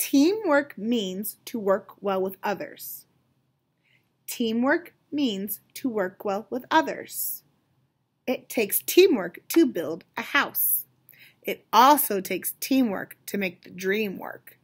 Teamwork means to work well with others. Teamwork means to work well with others. It takes teamwork to build a house. It also takes teamwork to make the dream work.